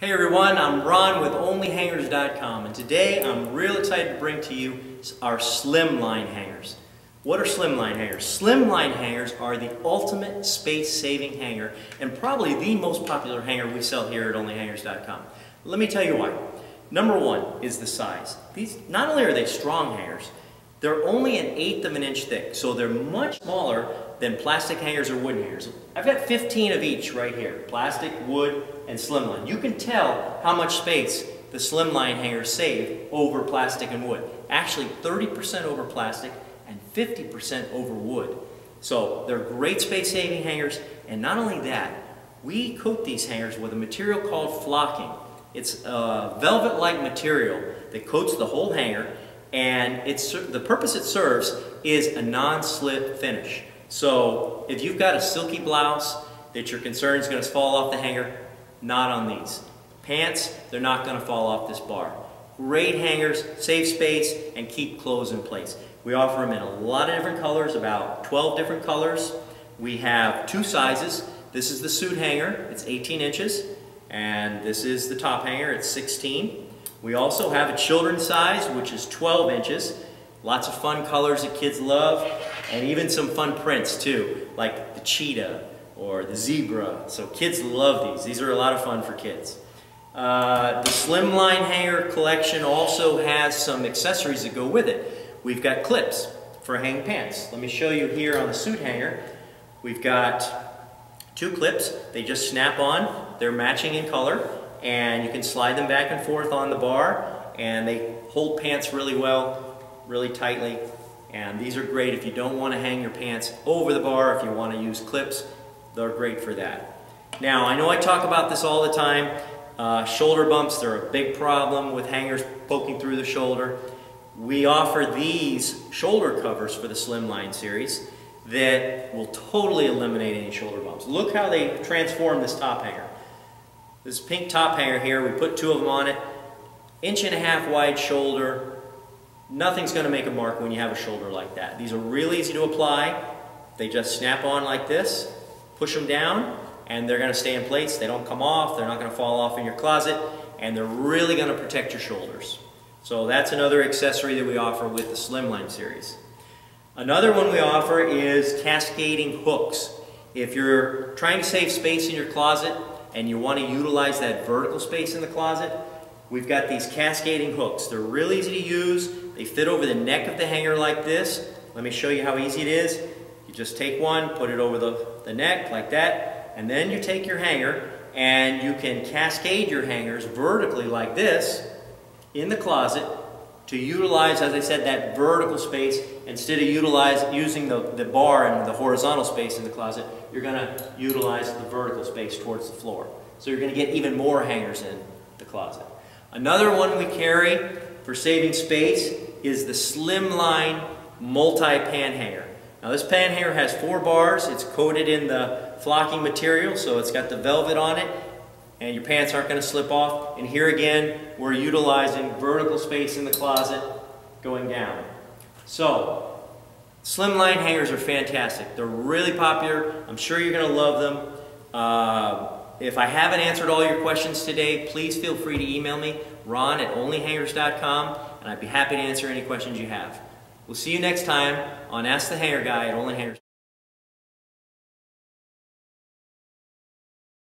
Hey everyone, I'm Ron with OnlyHangers.com and today I'm real excited to bring to you our slimline hangers. What are slimline hangers? Slimline hangers are the ultimate space-saving hanger and probably the most popular hanger we sell here at OnlyHangers.com. Let me tell you why. Number one is the size. These Not only are they strong hangers, they're only an eighth of an inch thick, so they're much smaller than plastic hangers or wooden hangers. I've got 15 of each right here, plastic, wood, and slimline. You can tell how much space the slimline hangers save over plastic and wood. Actually, 30% over plastic and 50% over wood. So they're great space-saving hangers, and not only that, we coat these hangers with a material called flocking. It's a velvet-like material that coats the whole hanger, and it's, the purpose it serves is a non-slip finish. So if you've got a silky blouse that you're concerned is going to fall off the hanger, not on these. Pants, they're not going to fall off this bar. Great hangers, save space, and keep clothes in place. We offer them in a lot of different colors, about 12 different colors. We have two sizes. This is the suit hanger, it's 18 inches, and this is the top hanger, it's 16. We also have a children's size, which is 12 inches. Lots of fun colors that kids love, and even some fun prints too, like the cheetah or the zebra. So kids love these. These are a lot of fun for kids. Uh, the Slimline Hanger collection also has some accessories that go with it. We've got clips for hanging pants. Let me show you here on the suit hanger. We've got two clips. They just snap on. They're matching in color and you can slide them back and forth on the bar and they hold pants really well really tightly. And these are great if you don't want to hang your pants over the bar, if you want to use clips, they're great for that. Now, I know I talk about this all the time. Uh, shoulder bumps, they're a big problem with hangers poking through the shoulder. We offer these shoulder covers for the Slimline series that will totally eliminate any shoulder bumps. Look how they transform this top hanger. This pink top hanger here, we put two of them on it. Inch and a half wide shoulder, Nothing's going to make a mark when you have a shoulder like that. These are really easy to apply. They just snap on like this, push them down, and they're going to stay in place. They don't come off. They're not going to fall off in your closet, and they're really going to protect your shoulders. So that's another accessory that we offer with the Slimline series. Another one we offer is cascading hooks. If you're trying to save space in your closet and you want to utilize that vertical space in the closet, We've got these cascading hooks. They're really easy to use. They fit over the neck of the hanger like this. Let me show you how easy it is. You just take one, put it over the, the neck like that, and then you take your hanger and you can cascade your hangers vertically like this in the closet to utilize, as I said, that vertical space instead of utilize, using the, the bar and the horizontal space in the closet, you're going to utilize the vertical space towards the floor. So you're going to get even more hangers in the closet. Another one we carry for saving space is the Slimline multi-pant hanger. Now this pan hanger has four bars. It's coated in the flocking material, so it's got the velvet on it, and your pants aren't going to slip off. And here again, we're utilizing vertical space in the closet going down. So, slimline hangers are fantastic. They're really popular. I'm sure you're going to love them. Uh, if I haven't answered all your questions today, please feel free to email me, ron at onlyhangers.com, and I'd be happy to answer any questions you have. We'll see you next time on Ask the Hanger Guy at Only Hangers.